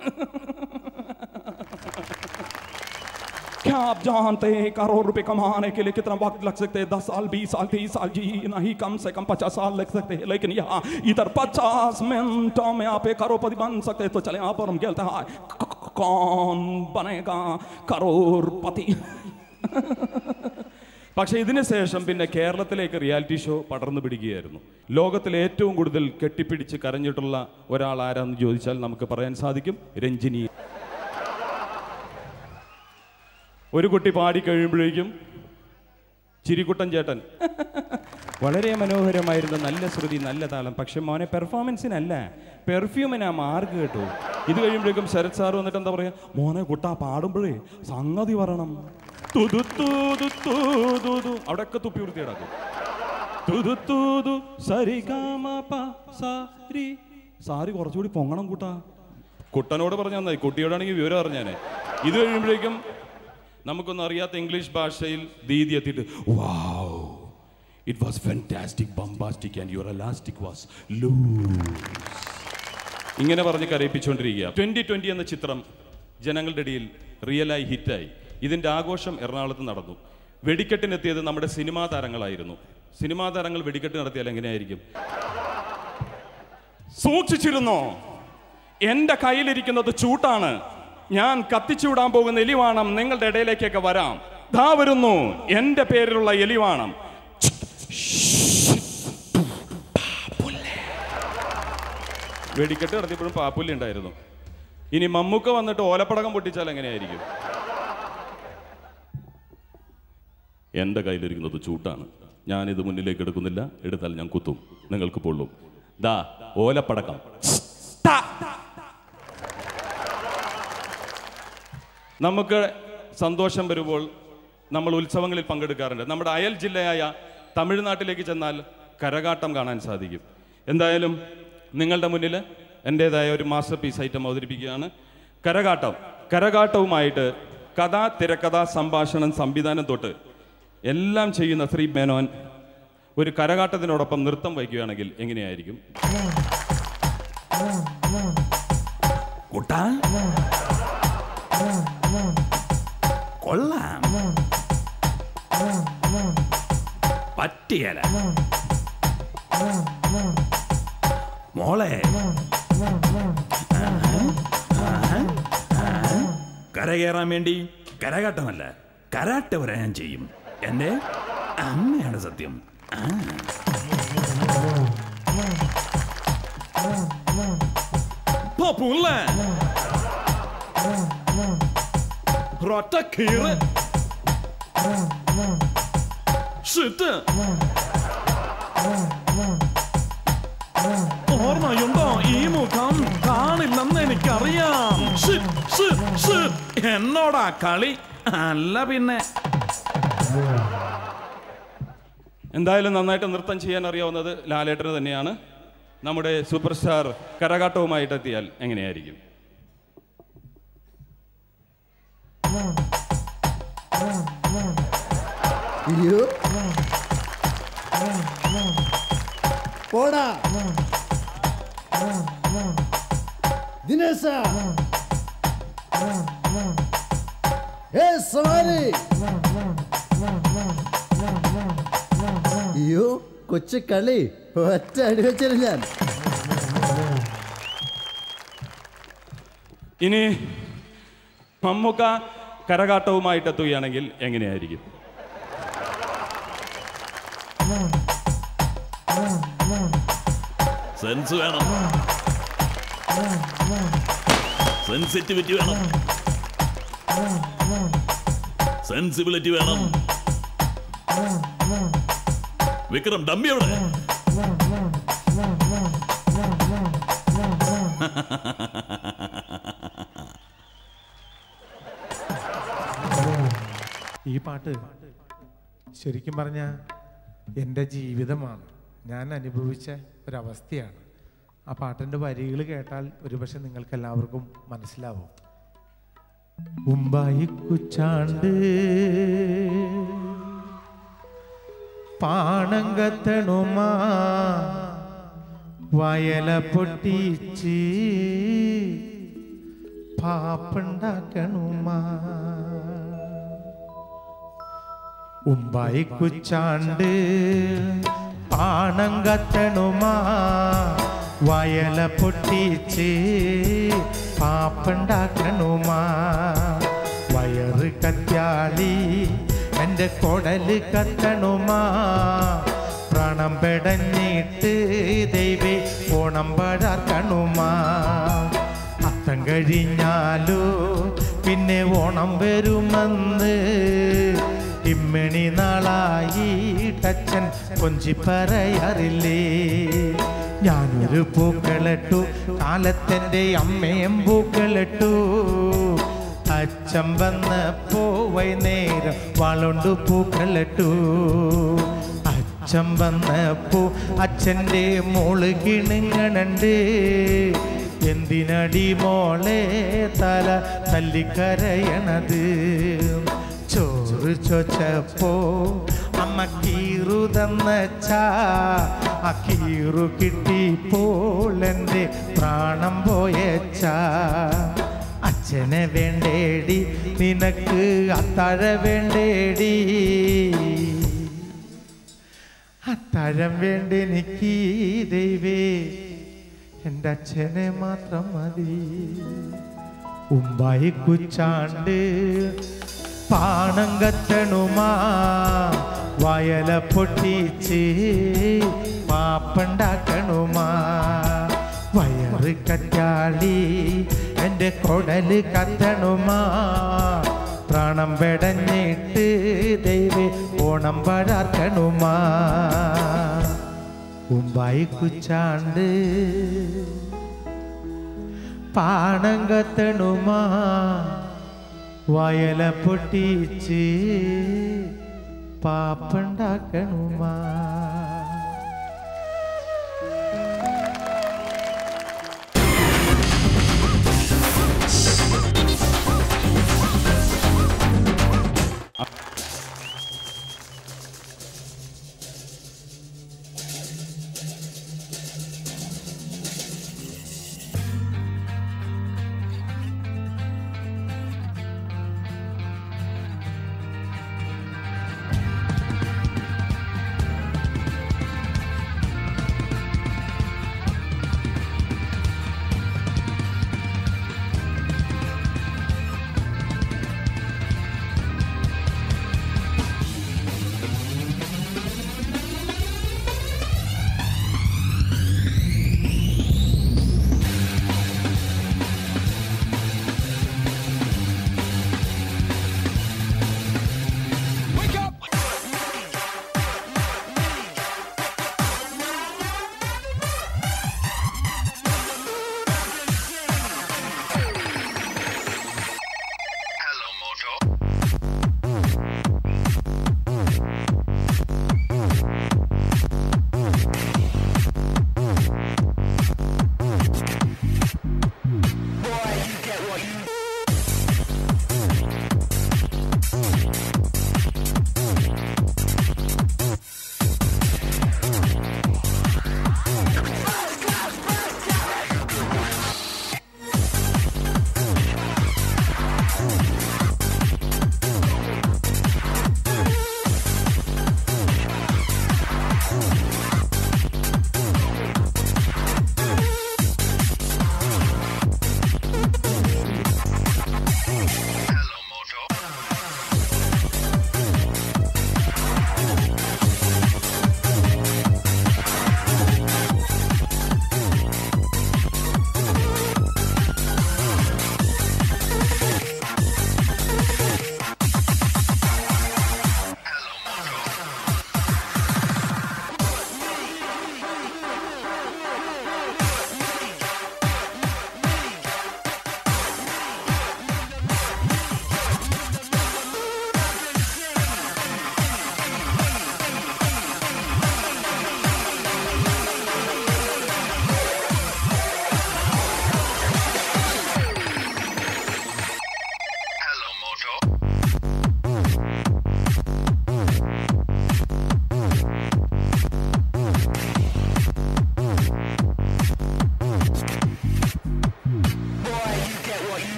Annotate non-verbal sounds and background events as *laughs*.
*laughs* क्या आप जानते हैं करोड़ रुपए कमाने के लिए कितना वक्त लग सकते हैं? दस साल, बीस साल, तीस साल? जी नहीं, कम से कम पचास साल लग सकते हैं। लेकिन यहाँ इधर पचास मिनटों में आप एक करोड़पति बन सकते हैं। तो चले यहाँ पर हम खेलते हैं। कौन बनेगा करोड़पति? *laughs* പക്ഷേ ഇതിന് ശേഷം പിന്നെ കേരളത്തിലേക്ക് റിയാലിറ്റി ഷോ പടർന്നു പിടിക്കുകയായിരുന്നു. ലോകത്തിൽ ഏറ്റവും കൂടുതൽ കെട്ടിപ്പിടിച്ച് കരഞ്ഞിട്ടുള്ള ഒരാൾ ആരാന്ന് ചോദിച്ചാൽ നമുക്ക് പറയാൻ സാധിക്കും രഞ്ജിനി. ഒരു കുട്ടി പാടി കഴിയുമ്പോഴേക്കും ചിരിക്കുട്ടൻ ചേട്ടൻ. വളരെ മനോഹരമായിരുന്നു നല്ല ശ്രുതി നല്ല താളം. പക്ഷെ മോനെ പെർഫോമൻസിനല്ല പെർഫ്യൂമിനാ മാർക്ക് കേട്ടു. ഇത് കഴിയുമ്പോഴേക്കും ശരത് സാർ വന്നിട്ട് എന്താ പറയുക മോനെ കുട്ടാ പാടുമ്പോഴേ സംഗതി പറയണം തുതു തൂതു തൂതു. അവിടെയൊക്കെ തുപ്പി വൃത്തി കിടക്കും തുതു തൂതു സരി സാരി സാരി കുറച്ചുകൂടി പൊങ്ങണം കൂട്ടാ. കുട്ടനോട് പറഞ്ഞാൽ നന്നായി. കുട്ടിയോടാണെങ്കിൽ വിവരം അറിഞ്ഞാനെ. ഇത് കഴിയുമ്പോഴേക്കും നമുക്കൊന്നും അറിയാത്ത ഇംഗ്ലീഷ് ഭാഷയിൽ ദീതി എത്തിയിട്ട് wow it was fantastic bombastic and your elastic was loose ഇങ്ങനെ പറഞ്ഞ് കരയിപ്പിച്ചുകൊണ്ടിരിക്കുക ട്വന്റി ട്വന്റി എന്ന ചിത്രം ജനങ്ങളുടെ ഇടയിൽ റിയലായി ഹിറ്റായി ഇതിന്റെ ആഘോഷം എറണാകുളത്ത് നടന്നു. വെടിക്കെട്ടിനെത്തിയത് നമ്മുടെ സിനിമാ താരങ്ങളായിരുന്നു. സിനിമാ താരങ്ങൾ വെടിക്കെട്ട് നടത്തിയാൽ എങ്ങനെയായിരിക്കും? സൂക്ഷിച്ചിരുന്നോ? എന്റെ കയ്യിലിരിക്കുന്നത് ചൂട്ടാണ്. ഞാൻ കത്തിച്ചുവിടാൻ പോകുന്ന എലിവാണം നിങ്ങളുടെ ഇടയിലേക്കൊക്കെ വരാം. ധാ വരുന്നു. എന്റെ പേരിലുള്ള എലിവാണം. വെടിക്കെട്ട് നടത്തിയപ്പോഴും പാപ്പുല്ലി ഉണ്ടായിരുന്നു. ഇനി മമ്മൂക്ക വന്നിട്ട് ഓലപ്പടക്കം പൊട്ടിച്ചാൽ എങ്ങനെയായിരിക്കും? എന്റെ കയ്യിലിരിക്കുന്നത് ചൂട്ടാണ്. ഞാൻ ഇത് മുന്നിലേക്ക് എടുക്കുന്നില്ല. എടുത്താൽ ഞാൻ കുത്തും. നിങ്ങൾക്ക് പൊള്ളും. ദാ ഓലപ്പടക്കം. നമുക്ക് സന്തോഷം വരുമ്പോൾ നമ്മൾ ഉത്സവങ്ങളിൽ പങ്കെടുക്കാറുണ്ട്. നമ്മുടെ അയൽ ജില്ലയായ തമിഴ്നാട്ടിലേക്ക് ചെന്നാൽ കരകാട്ടം കാണാൻ സാധിക്കും. എന്തായാലും നിങ്ങളുടെ മുന്നിൽ എന്റേതായ ഒരു മാസ്റ്റർ പീസ് ഐറ്റം അവതരിപ്പിക്കുകയാണ്. കരകാട്ടം. കരകാട്ടവുമായിട്ട് കഥ തിരക്കഥ സംഭാഷണം സംവിധാനം തൊട്ട് എല്ലാം ചെയ്യുന്ന ശ്രീ മേനോൻ ഒരു കരകാട്ടത്തിനോടൊപ്പം നൃത്തം വയ്ക്കുകയാണെങ്കിൽ എങ്ങനെയായിരിക്കും? കുട്ടാ കൊള്ളാം. പറ്റിയല മോളെ. കരകയറാൻ വേണ്ടി കരകാട്ടമല്ല കരാട്ട വരെ ഞാൻ ചെയ്യും. എന്റെ അമ്മയാണ് സത്യം. ഓർമ്മയുണ്ടോ ഈ മുഖം? കാണില്ലെന്ന് എനിക്കറിയാം. എന്നോടാ കളി. അല്ല പിന്നെ. എന്തായാലും നന്നായിട്ട് നൃത്തം ചെയ്യാൻ അറിയാവുന്നത് ലാലേട്ടന് തന്നെയാണ്. നമ്മുടെ സൂപ്പർ സ്റ്റാർ കരകാട്ടവുമായിട്ട് എത്തിയാൽ എങ്ങനെയായിരിക്കും? അയ്യോ. പോടാ. ദിനേശ. ഏ സവാരി അയ്യോ കൊച്ചു കളി. ഒറ്റ അടി വെച്ചിരുന്നു ഞാൻ. ഇനി മമ്മൂക്ക കരകാട്ടവുമായിട്ട് എത്തുകയാണെങ്കിൽ എങ്ങനെയായിരിക്കും? സെൻസ് വേണം. സെൻസിറ്റിവിറ്റി വേണം. സെൻസിബിലിറ്റി വേണം. വിക്രം ഡമ്മി എവിടെ? ഈ പാട്ട് ശരിക്കും പറഞ്ഞ എന്റെ ജീവിതമാണ്. ഞാൻ അനുഭവിച്ച ഒരവസ്ഥയാണ്. ആ പാട്ടിന്റെ വരികൾ കേട്ടാൽ ഒരുപക്ഷെ നിങ്ങൾക്ക് എല്ലാവർക്കും മനസ്സിലാവും. ഉമ്പായി കുച്ചാണ്ട് പാണങ്കത്തണുമാ വയല പൊട്ടിച്ച് പാപ്പുണ്ടാക്കണുമാ ഉമ്പായി കുച്ചാണ്ട് പാണം കത്തണുമാ വയല പൊട്ടിച്ച് പാപ്പുണ്ടാക്കണുമാ വയറ് കത്യാളി എന്റെ കൊടൽ കത്തണുമാ. പ്രാണം പെടഞ്ഞിട്ട് ദൈവേ ഓണം പഴക്കണുമാ അത്തം കഴിഞ്ഞാലോ പിന്നെ ഓണം വരുമെന്ന്. ഇമ്മണി നാളായി ടച്ചൻ കൊഞ്ചി പറയാറില്ലേ ഞാനൊരു പൂക്കളിട്ടു കാലത്തെന്റെ അമ്മയും പൂക്കളിട്ടു. അച്ഛൻ വന്നപ്പോ വൈകുന്നേരം വളണ്ടു പൂക്കളട്ടു അച്ഛൻ വന്നപ്പോ അച്ഛന്റെ മോൾ കിണുങ്ങണണ്ട്. എന്തിനടി മോളെ തല തല്ലിക്കരയണത് ചോറ് ചോച്ചപ്പോ അമ്മ കീറു തന്നച്ചാ ആ കീറു കിട്ടിപ്പോൾ എന്റെ പ്രാണം പോയച്ചാ അച്ഛനെ വേണ്ടേടി നിനക്ക് അത്താഴ വേണ്ടേടി. അത്താഴം വേണ്ട എനിക്ക് ദൈവേ എന്റെ അച്ഛനെ മാത്രം മതി. ഉമ്പായി കുച്ചാണ്ട് പാണം കത്തണുമാ വയല പൊട്ടിച്ച് മാപ്പണ്ടാക്കണുമാ. വയറ് കറ്റാളി എന്റെ കൊടൽ കത്തണുമാ. പ്രാണം വെടഞ്ഞിട്ട് ദൈവേ ഓണം പഴാർക്കണുമാ ഉമ്പായി കുച്ചാണ്ട് പാണം കത്തണുമാ. വയല പൊട്ടിച്ച് പാപ്പുണ്ടാക്കണുമാ.